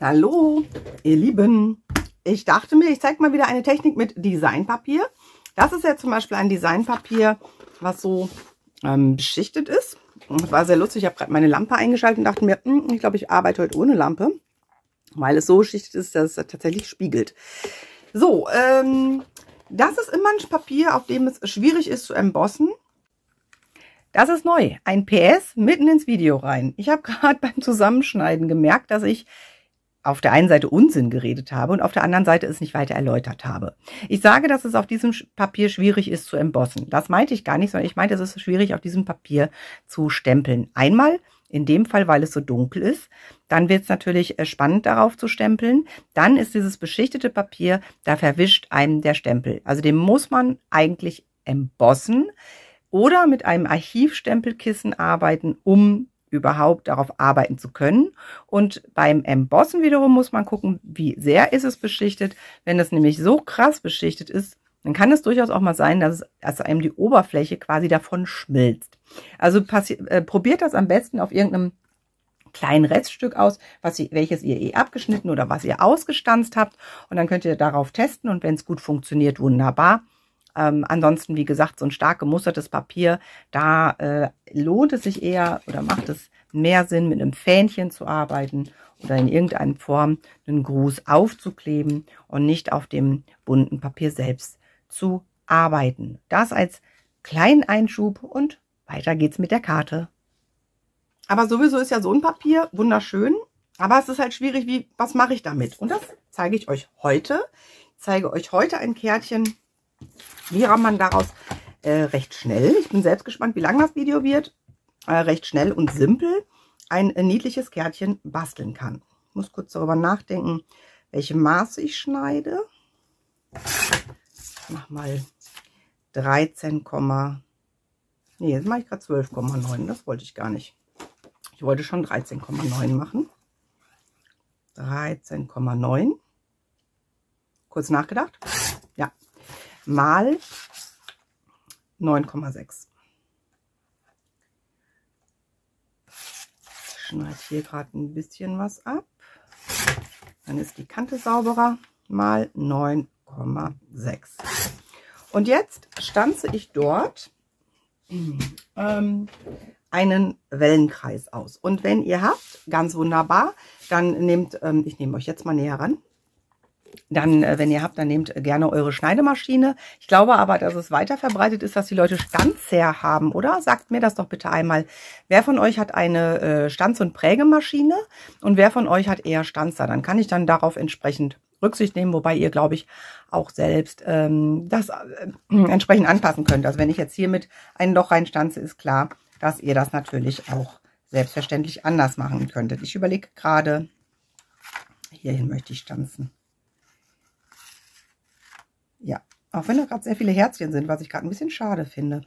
Hallo, ihr Lieben. Ich dachte mir, ich zeige mal wieder eine Technik mit Designpapier. Das ist ja zum Beispiel ein Designpapier, was so ähm, beschichtet ist. Und das war sehr lustig. Ich habe gerade meine Lampe eingeschaltet und dachte mir, hm, ich glaube, ich arbeite heute ohne Lampe, weil es so beschichtet ist, dass es tatsächlich spiegelt. So, ähm, das ist immer ein Papier, auf dem es schwierig ist zu embossen. Das ist neu. Ein PS mitten ins Video rein. Ich habe gerade beim Zusammenschneiden gemerkt, dass ich auf der einen Seite Unsinn geredet habe und auf der anderen Seite es nicht weiter erläutert habe. Ich sage, dass es auf diesem Papier schwierig ist zu embossen. Das meinte ich gar nicht, sondern ich meinte, es ist schwierig auf diesem Papier zu stempeln. Einmal in dem Fall, weil es so dunkel ist. Dann wird es natürlich äh, spannend darauf zu stempeln. Dann ist dieses beschichtete Papier, da verwischt einem der Stempel. Also den muss man eigentlich embossen oder mit einem Archivstempelkissen arbeiten, um überhaupt darauf arbeiten zu können. Und beim Embossen wiederum muss man gucken, wie sehr ist es beschichtet. Wenn es nämlich so krass beschichtet ist, dann kann es durchaus auch mal sein, dass, es, dass einem die Oberfläche quasi davon schmilzt. Also äh, probiert das am besten auf irgendeinem kleinen Reststück aus, was ihr, welches ihr eh abgeschnitten oder was ihr ausgestanzt habt. Und dann könnt ihr darauf testen und wenn es gut funktioniert, wunderbar. Ähm, ansonsten, wie gesagt, so ein stark gemustertes Papier, da äh, lohnt es sich eher oder macht es mehr Sinn, mit einem Fähnchen zu arbeiten oder in irgendeiner Form einen Gruß aufzukleben und nicht auf dem bunten Papier selbst zu arbeiten. Das als kleinen Einschub und weiter geht's mit der Karte. Aber sowieso ist ja so ein Papier wunderschön, aber es ist halt schwierig, wie, was mache ich damit? Und das zeige ich euch heute. Ich zeige euch heute ein Kärtchen, wie man daraus äh, recht schnell, ich bin selbst gespannt, wie lang das Video wird, äh, recht schnell und simpel ein äh, niedliches Kärtchen basteln kann. Ich muss kurz darüber nachdenken, welche Maße ich schneide. Ich mach mal 13, nee, jetzt mache ich gerade 12,9. Das wollte ich gar nicht. Ich wollte schon 13,9 machen. 13,9. Kurz nachgedacht mal 9,6. Schneide hier gerade ein bisschen was ab. Dann ist die Kante sauberer. Mal 9,6. Und jetzt stanze ich dort ähm, einen Wellenkreis aus. Und wenn ihr habt, ganz wunderbar, dann nehmt, ähm, ich nehme euch jetzt mal näher ran, dann, äh, wenn ihr habt, dann nehmt gerne eure Schneidemaschine. Ich glaube aber, dass es weiter verbreitet ist, dass die Leute Stanzher haben, oder? Sagt mir das doch bitte einmal. Wer von euch hat eine äh, Stanz- und Prägemaschine und wer von euch hat eher Stanzer? Dann kann ich dann darauf entsprechend Rücksicht nehmen, wobei ihr, glaube ich, auch selbst ähm, das äh, entsprechend anpassen könnt. Also wenn ich jetzt hier mit ein Loch reinstanze, ist klar, dass ihr das natürlich auch selbstverständlich anders machen könntet. Ich überlege gerade, hierhin möchte ich stanzen. Ja, auch wenn da gerade sehr viele Herzchen sind, was ich gerade ein bisschen schade finde.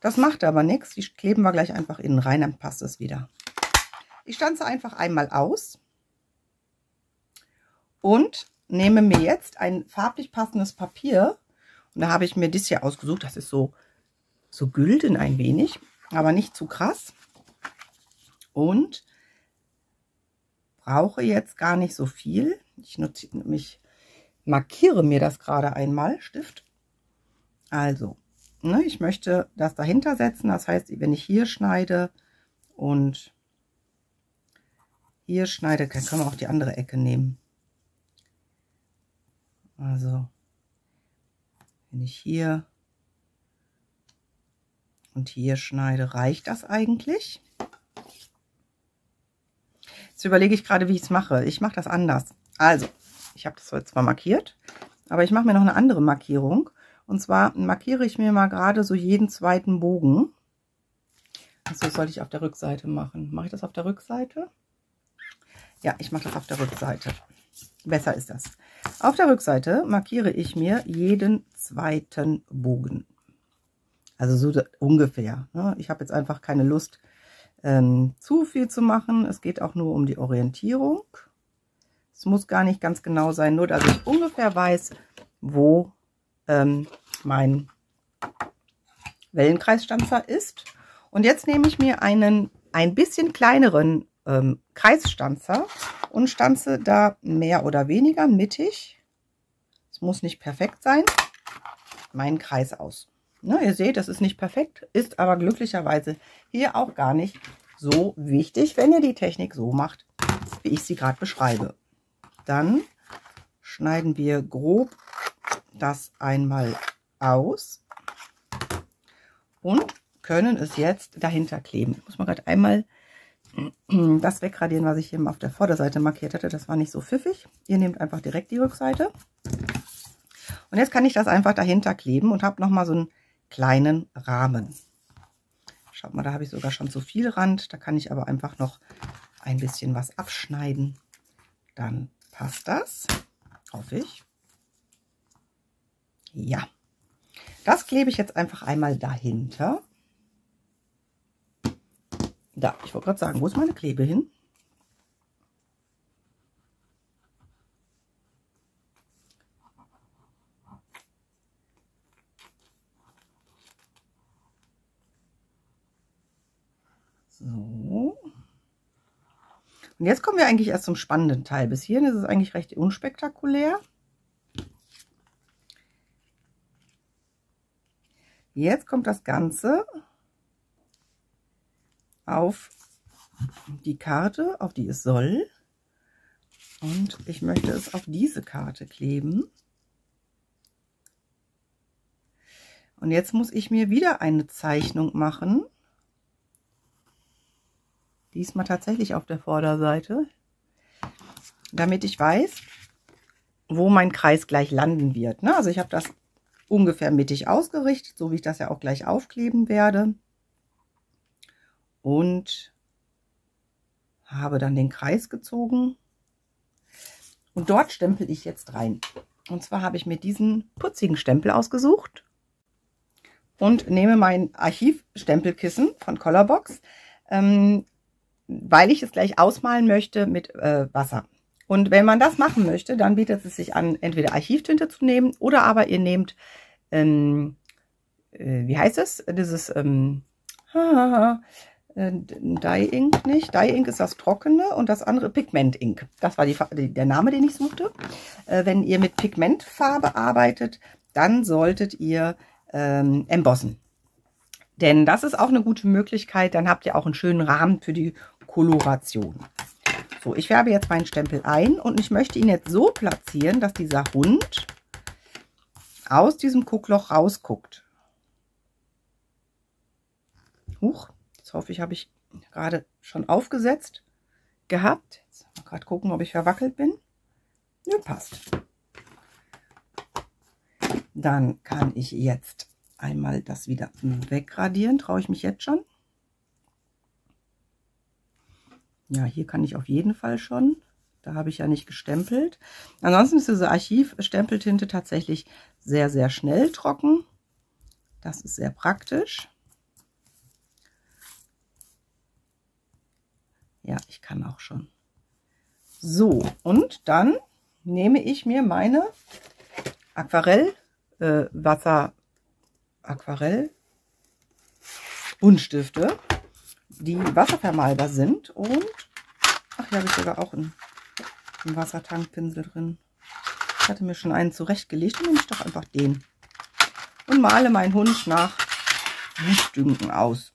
Das macht aber nichts. Die kleben wir gleich einfach innen rein, dann passt es wieder. Ich stanze einfach einmal aus und nehme mir jetzt ein farblich passendes Papier. Und da habe ich mir das hier ausgesucht. Das ist so, so gülden ein wenig, aber nicht zu krass. Und brauche jetzt gar nicht so viel. Ich nutze mich markiere mir das gerade einmal, Stift. Also, ne, ich möchte das dahinter setzen. Das heißt, wenn ich hier schneide und hier schneide, dann kann man auch die andere Ecke nehmen. Also, wenn ich hier und hier schneide, reicht das eigentlich? Jetzt überlege ich gerade, wie ich es mache. Ich mache das anders. Also, ich habe das zwar markiert, aber ich mache mir noch eine andere Markierung. Und zwar markiere ich mir mal gerade so jeden zweiten Bogen. Das sollte ich auf der Rückseite machen. Mache ich das auf der Rückseite? Ja, ich mache das auf der Rückseite. Besser ist das. Auf der Rückseite markiere ich mir jeden zweiten Bogen. Also so ungefähr. Ne? Ich habe jetzt einfach keine Lust, ähm, zu viel zu machen. Es geht auch nur um die Orientierung. Es muss gar nicht ganz genau sein, nur dass ich ungefähr weiß, wo ähm, mein Wellenkreisstanzer ist. Und jetzt nehme ich mir einen ein bisschen kleineren ähm, Kreisstanzer und stanze da mehr oder weniger mittig. Es muss nicht perfekt sein. Meinen Kreis aus. Ne, ihr seht, das ist nicht perfekt, ist aber glücklicherweise hier auch gar nicht so wichtig, wenn ihr die Technik so macht, wie ich sie gerade beschreibe. Dann schneiden wir grob das einmal aus und können es jetzt dahinter kleben. Ich muss mal gerade einmal das wegradieren, was ich hier auf der Vorderseite markiert hatte. Das war nicht so pfiffig. Ihr nehmt einfach direkt die Rückseite. Und jetzt kann ich das einfach dahinter kleben und habe nochmal so einen kleinen Rahmen. Schaut mal, da habe ich sogar schon zu viel Rand. Da kann ich aber einfach noch ein bisschen was abschneiden. Dann passt das, hoffe ich. Ja, das klebe ich jetzt einfach einmal dahinter. Da, ich wollte gerade sagen, wo ist meine Klebe hin? So. Und jetzt kommen wir eigentlich erst zum spannenden Teil. Bis hierhin ist es eigentlich recht unspektakulär. Jetzt kommt das Ganze auf die Karte, auf die es soll. Und ich möchte es auf diese Karte kleben. Und jetzt muss ich mir wieder eine Zeichnung machen. Diesmal tatsächlich auf der Vorderseite. Damit ich weiß, wo mein Kreis gleich landen wird. Ne? Also ich habe das ungefähr mittig ausgerichtet, so wie ich das ja auch gleich aufkleben werde und habe dann den Kreis gezogen und dort stempel ich jetzt rein. Und zwar habe ich mir diesen putzigen Stempel ausgesucht und nehme mein Archivstempelkissen von Colorbox, ähm, weil ich es gleich ausmalen möchte mit äh, Wasser. Und wenn man das machen möchte, dann bietet es sich an, entweder Archivtinte zu nehmen oder aber ihr nehmt, ähm, äh, wie heißt es, dieses ähm, äh, Dye Ink nicht. Dye Ink ist das Trockene und das andere Pigment Ink. Das war die, der Name, den ich suchte. Äh, wenn ihr mit Pigmentfarbe arbeitet, dann solltet ihr ähm, embossen. Denn das ist auch eine gute Möglichkeit. Dann habt ihr auch einen schönen Rahmen für die Koloration. So, ich färbe jetzt meinen Stempel ein und ich möchte ihn jetzt so platzieren, dass dieser Hund aus diesem Guckloch rausguckt. Huch, Jetzt hoffe ich, habe ich gerade schon aufgesetzt gehabt. Jetzt mal gerade gucken, ob ich verwackelt bin. Nö, passt. Dann kann ich jetzt einmal das wieder wegradieren. Traue ich mich jetzt schon? Ja, hier kann ich auf jeden Fall schon. Da habe ich ja nicht gestempelt. Ansonsten ist diese Archivstempeltinte tatsächlich sehr, sehr schnell trocken. Das ist sehr praktisch. Ja, ich kann auch schon. So, und dann nehme ich mir meine Aquarell, äh, Wasser, Aquarell Buntstifte, die wasservermalbar sind und, ach, hier habe ich sogar auch einen, einen Wassertankpinsel drin. Ich hatte mir schon einen zurechtgelegt und nehme ich doch einfach den. Und male meinen Hund nach Wutdünken aus.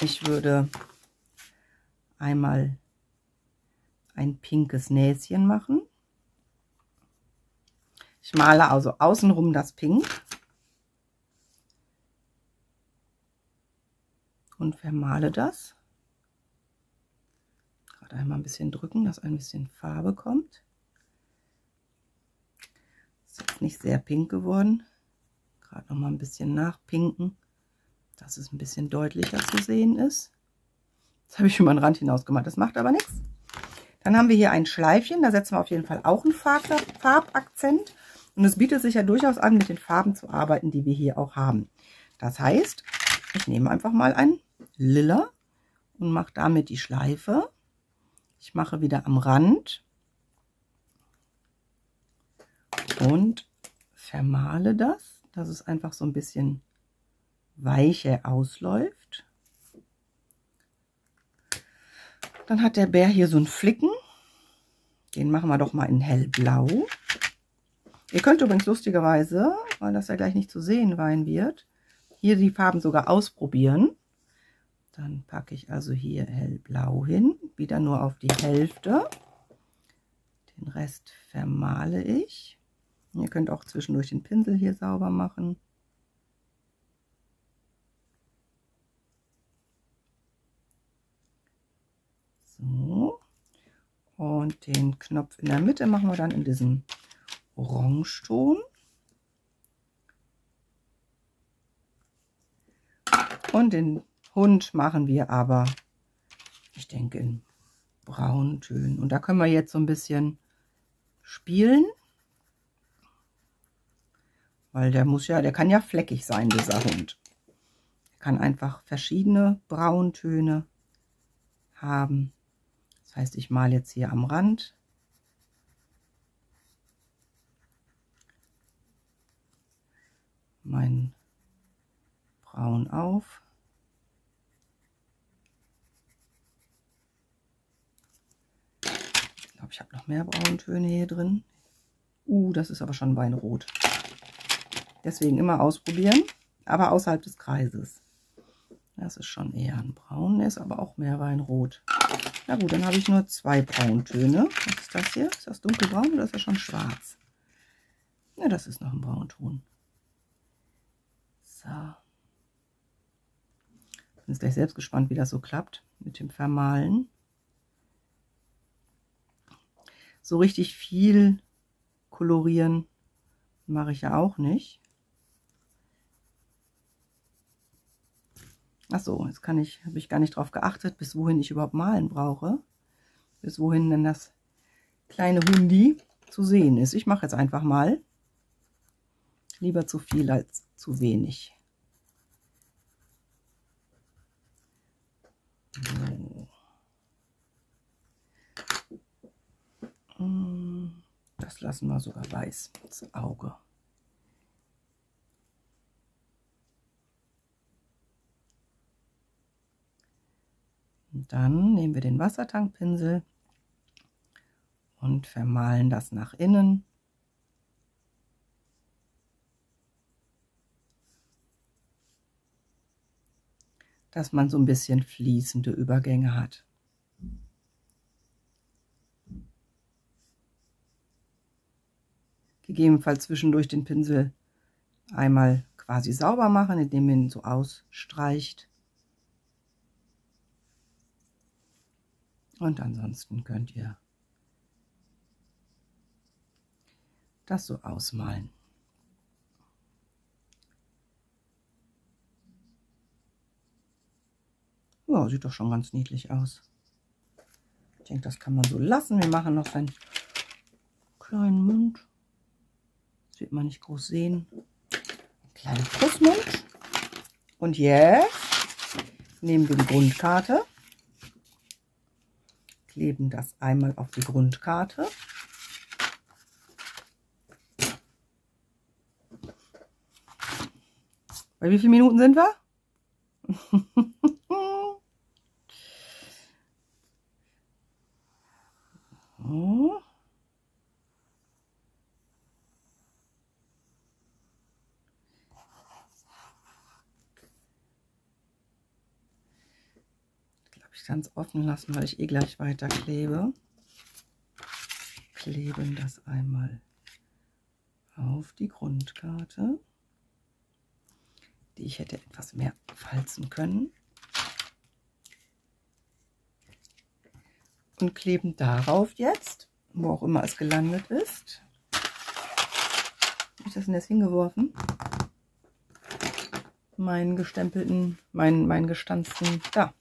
Ich würde einmal ein pinkes Näschen machen. Ich male also außenrum das Pink und vermale das. Gerade einmal ein bisschen drücken, dass ein bisschen Farbe kommt. Ist jetzt nicht sehr pink geworden. Gerade noch mal ein bisschen nachpinken, dass es ein bisschen deutlicher zu sehen ist. Jetzt habe ich schon mal einen Rand hinaus gemacht. Das macht aber nichts. Dann haben wir hier ein Schleifchen. Da setzen wir auf jeden Fall auch einen Farb Farbakzent. Und es bietet sich ja durchaus an, mit den Farben zu arbeiten, die wir hier auch haben. Das heißt, ich nehme einfach mal ein Lila und mache damit die Schleife. Ich mache wieder am Rand und vermale das, dass es einfach so ein bisschen weicher ausläuft. Dann hat der Bär hier so einen Flicken. Den machen wir doch mal in hellblau. Ihr könnt übrigens lustigerweise, weil das ja gleich nicht zu sehen sein wird, hier die Farben sogar ausprobieren. Dann packe ich also hier hellblau hin, wieder nur auf die Hälfte. Den Rest vermale ich. Ihr könnt auch zwischendurch den Pinsel hier sauber machen. So. Und den Knopf in der Mitte machen wir dann in diesem Orangeton. Und den Hund machen wir aber, ich denke, in braunen Tönen. Und da können wir jetzt so ein bisschen spielen. Weil der muss ja, der kann ja fleckig sein, dieser Hund. Er kann einfach verschiedene Brauntöne haben. Das heißt, ich male jetzt hier am Rand mein Braun auf. Ich glaube, ich habe noch mehr Brauntöne hier drin. Uh, das ist aber schon Weinrot. Deswegen immer ausprobieren, aber außerhalb des Kreises. Das ist schon eher ein Braun, ist aber auch mehr Weinrot. Na gut, dann habe ich nur zwei Brauntöne. Was ist das hier? Ist das dunkelbraun oder ist das schon schwarz? Ja, das ist noch ein Braunton. So. Bin jetzt gleich selbst gespannt, wie das so klappt mit dem Vermalen. So richtig viel kolorieren mache ich ja auch nicht. Ach so, jetzt kann ich, habe ich gar nicht drauf geachtet, bis wohin ich überhaupt malen brauche. Bis wohin denn das kleine Hundi zu sehen ist. Ich mache jetzt einfach mal. Lieber zu viel als zu wenig. So. Das lassen wir sogar weiß, das Auge. Und dann nehmen wir den Wassertankpinsel und vermalen das nach innen. dass man so ein bisschen fließende Übergänge hat. Gegebenenfalls zwischendurch den Pinsel einmal quasi sauber machen, indem man ihn so ausstreicht. Und ansonsten könnt ihr das so ausmalen. Ja, sieht doch schon ganz niedlich aus. Ich denke, das kann man so lassen. Wir machen noch seinen kleinen Mund. Wird man nicht groß sehen. Kleinen Kussmund. Und jetzt nehmen wir die Grundkarte kleben das einmal auf die Grundkarte. Bei wie vielen Minuten sind wir? ich ganz offen lassen, weil ich eh gleich weiter klebe. Kleben das einmal auf die Grundkarte. Die ich hätte etwas mehr falzen können. Und kleben darauf jetzt, wo auch immer es gelandet ist. Habe ich das denn jetzt hingeworfen? Meinen gestempelten, meinen, meinen gestanzten, da,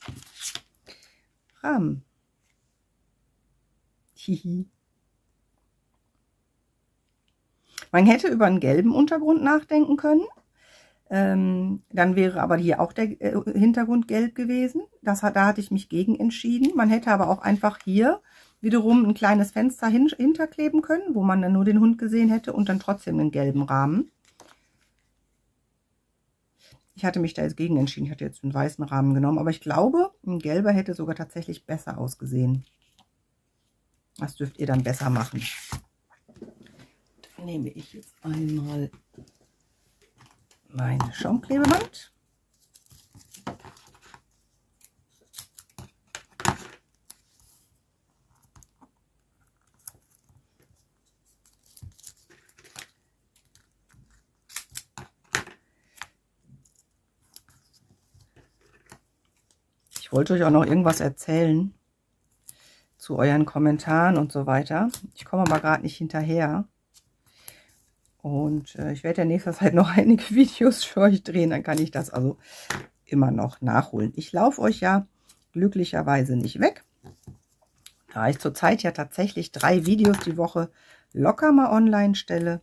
Rahmen. Hihi. Man hätte über einen gelben Untergrund nachdenken können. Ähm, dann wäre aber hier auch der äh, Hintergrund gelb gewesen. Das hat, da hatte ich mich gegen entschieden. Man hätte aber auch einfach hier wiederum ein kleines Fenster hin, hinterkleben können, wo man dann nur den Hund gesehen hätte und dann trotzdem einen gelben Rahmen. Ich hatte mich da jetzt gegen entschieden. Ich hatte jetzt einen weißen Rahmen genommen. Aber ich glaube, ein gelber hätte sogar tatsächlich besser ausgesehen. Das dürft ihr dann besser machen. Dann nehme ich jetzt einmal mein Schaumklebeband. Ich wollte euch auch noch irgendwas erzählen zu euren Kommentaren und so weiter. Ich komme aber gerade nicht hinterher. Und äh, ich werde in nächster Zeit noch einige Videos für euch drehen, dann kann ich das also immer noch nachholen. Ich laufe euch ja glücklicherweise nicht weg. Da ich zurzeit ja tatsächlich drei Videos die Woche locker mal online stelle,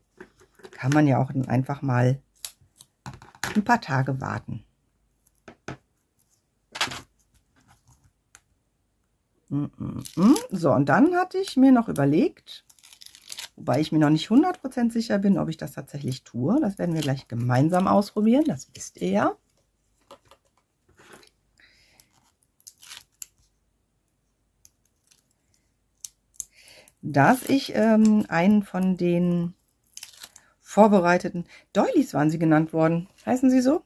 kann man ja auch einfach mal ein paar Tage warten. So, und dann hatte ich mir noch überlegt, wobei ich mir noch nicht 100% sicher bin, ob ich das tatsächlich tue. Das werden wir gleich gemeinsam ausprobieren, das wisst ihr ja. Dass ich ähm, einen von den vorbereiteten, Doilies waren sie genannt worden, heißen sie so,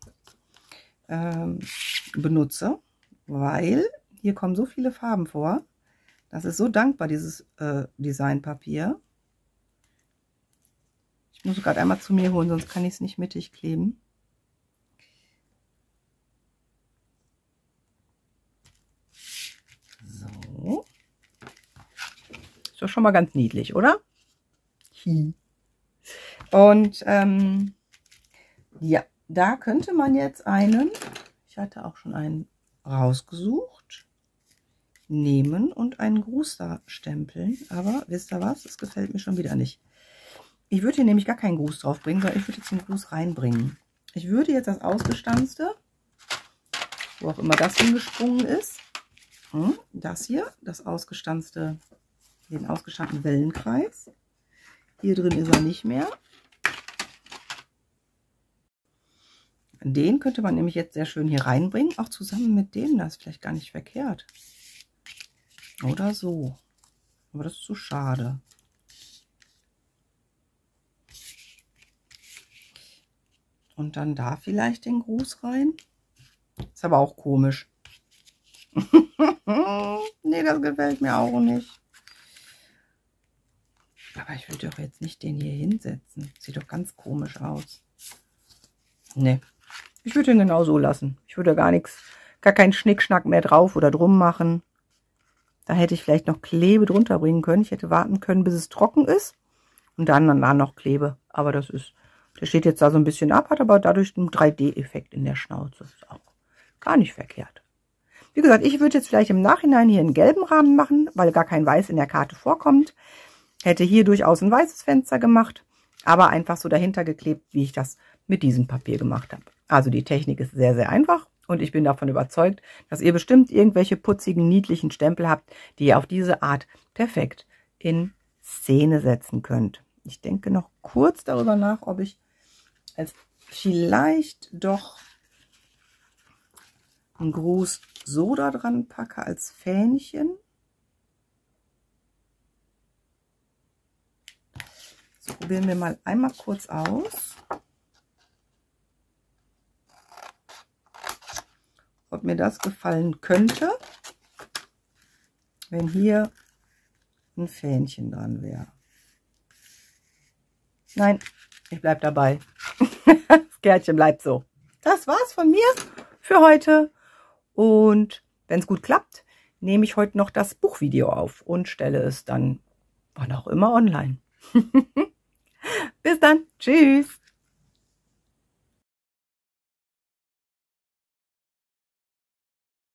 ähm, benutze, weil hier kommen so viele Farben vor. Das ist so dankbar, dieses äh, Designpapier. Ich muss gerade einmal zu mir holen, sonst kann ich es nicht mittig kleben. So. Ist doch schon mal ganz niedlich, oder? Und ähm, ja, da könnte man jetzt einen, ich hatte auch schon einen rausgesucht nehmen und einen Gruß da stempeln. Aber wisst ihr was? Das gefällt mir schon wieder nicht. Ich würde hier nämlich gar keinen Gruß drauf bringen, sondern ich würde jetzt den Gruß reinbringen. Ich würde jetzt das Ausgestanzte, wo auch immer das hingesprungen ist, hm, das hier, das Ausgestanzte, den ausgestandenen Wellenkreis. Hier drin ist er nicht mehr. Den könnte man nämlich jetzt sehr schön hier reinbringen, auch zusammen mit dem, das ist vielleicht gar nicht verkehrt. Oder so. Aber das ist zu schade. Und dann da vielleicht den Gruß rein. Ist aber auch komisch. nee, das gefällt mir auch nicht. Aber ich will doch jetzt nicht den hier hinsetzen. Sieht doch ganz komisch aus. Nee. Ich würde ihn genau so lassen. Ich würde gar nichts, gar keinen Schnickschnack mehr drauf oder drum machen. Da hätte ich vielleicht noch Klebe drunter bringen können. Ich hätte warten können, bis es trocken ist. Und dann, dann noch Klebe. Aber das ist, der steht jetzt da so ein bisschen ab, hat aber dadurch einen 3D-Effekt in der Schnauze. Ist auch gar nicht verkehrt. Wie gesagt, ich würde jetzt vielleicht im Nachhinein hier einen gelben Rahmen machen, weil gar kein Weiß in der Karte vorkommt. Hätte hier durchaus ein weißes Fenster gemacht, aber einfach so dahinter geklebt, wie ich das mit diesem Papier gemacht habe. Also die Technik ist sehr, sehr einfach und ich bin davon überzeugt, dass ihr bestimmt irgendwelche putzigen, niedlichen Stempel habt, die ihr auf diese Art perfekt in Szene setzen könnt. Ich denke noch kurz darüber nach, ob ich als vielleicht doch einen Gruß so da dran packe als Fähnchen. Das probieren wir mal einmal kurz aus. Ob mir das gefallen könnte, wenn hier ein Fähnchen dran wäre. Nein, ich bleibe dabei. das Kärtchen bleibt so. Das war's von mir für heute. Und wenn es gut klappt, nehme ich heute noch das Buchvideo auf und stelle es dann wann auch immer online. Bis dann. Tschüss.